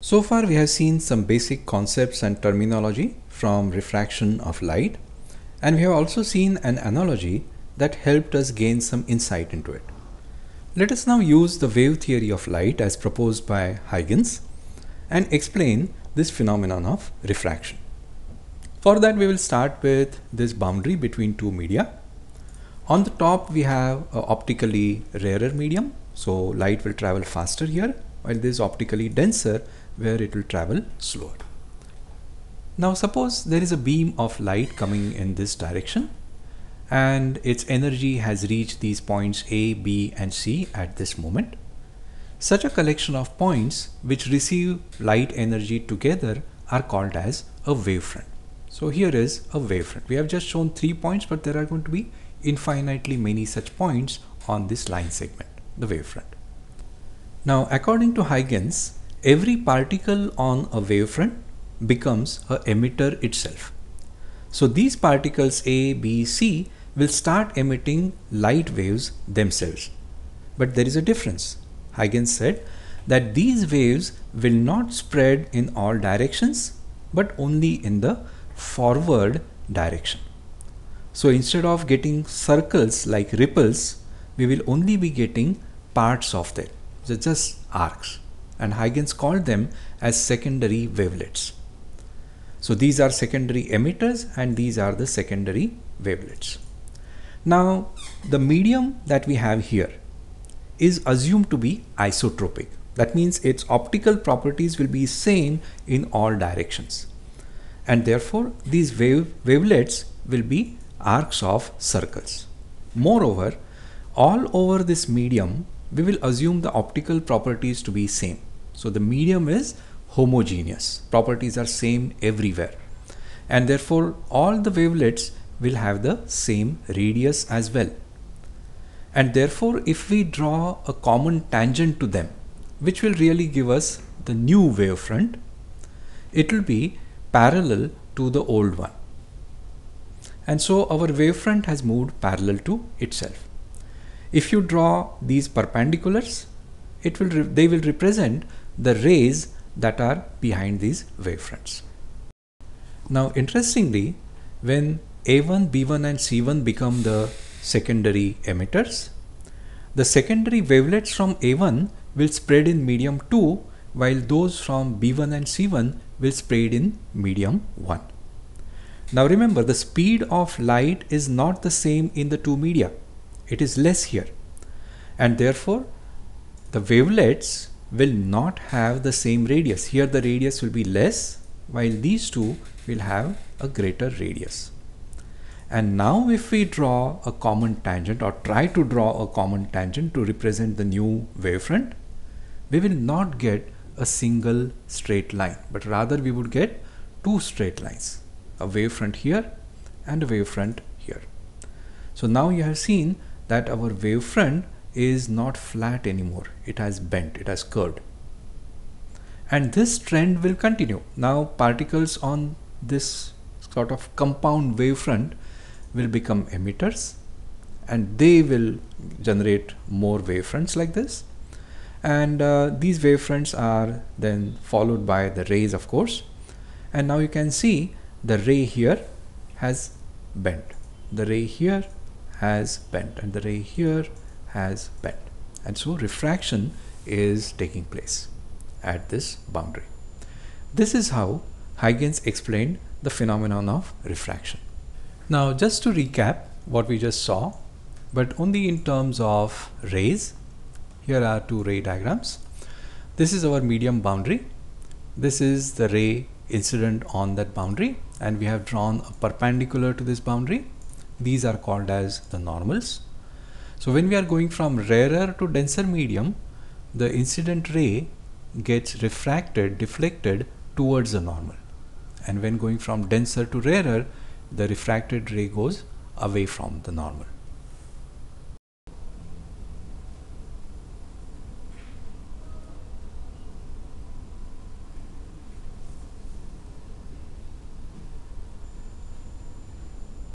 So far we have seen some basic concepts and terminology from refraction of light and we have also seen an analogy that helped us gain some insight into it. Let us now use the wave theory of light as proposed by Huygens and explain this phenomenon of refraction. For that we will start with this boundary between two media. On the top we have an optically rarer medium so light will travel faster here while this is optically denser where it will travel slower. Now suppose there is a beam of light coming in this direction and its energy has reached these points A, B and C at this moment. Such a collection of points which receive light energy together are called as a wavefront. So here is a wavefront. We have just shown three points but there are going to be infinitely many such points on this line segment, the wavefront. Now according to Huygens, every particle on a wavefront becomes a emitter itself. So these particles A, B, C will start emitting light waves themselves. But there is a difference. Huygens said that these waves will not spread in all directions but only in the forward direction. So instead of getting circles like ripples, we will only be getting parts of them, so just arcs. And Huygens called them as secondary wavelets. So these are secondary emitters and these are the secondary wavelets. Now the medium that we have here is assumed to be isotropic. That means its optical properties will be same in all directions. And therefore these wave wavelets will be arcs of circles. Moreover, all over this medium we will assume the optical properties to be same. So the medium is homogeneous. Properties are same everywhere. And therefore all the wavelets will have the same radius as well. And therefore if we draw a common tangent to them, which will really give us the new wavefront, it will be parallel to the old one. And so our wavefront has moved parallel to itself. If you draw these perpendiculars, it will they will represent the rays that are behind these wavefronts. Now interestingly, when A1, B1 and C1 become the secondary emitters, the secondary wavelets from A1 will spread in medium 2 while those from B1 and C1 will spread in medium 1. Now remember the speed of light is not the same in the two media. It is less here and therefore the wavelets will not have the same radius. Here the radius will be less while these two will have a greater radius. And now if we draw a common tangent or try to draw a common tangent to represent the new wavefront, we will not get a single straight line, but rather we would get two straight lines, a wavefront here and a wavefront here. So now you have seen that our wavefront is not flat anymore. It has bent, it has curved. And this trend will continue. Now particles on this sort of compound wavefront will become emitters and they will generate more wavefronts like this. And uh, these wavefronts are then followed by the rays of course. And now you can see the ray here has bent. The ray here has bent and the ray here has bent. And so refraction is taking place at this boundary. This is how Huygens explained the phenomenon of refraction. Now just to recap what we just saw, but only in terms of rays. Here are two ray diagrams. This is our medium boundary. This is the ray incident on that boundary and we have drawn a perpendicular to this boundary. These are called as the normals. So when we are going from rarer to denser medium, the incident ray gets refracted, deflected towards the normal. And when going from denser to rarer, the refracted ray goes away from the normal.